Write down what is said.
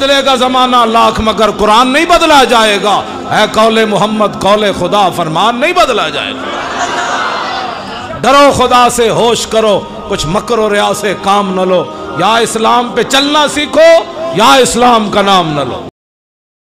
बदलेगा जमाना, लाख मगर कुरान नहीं बदला जाएगा। है कौले मोहम्मद, कौले खुदा, फरमान नहीं बदला जाएगा। डरो खुदा से, होश करो, कुछ मकरो रिया से काम न लो। या इस्लाम पे चलना सीखो, या इस्लाम का नाम न लो।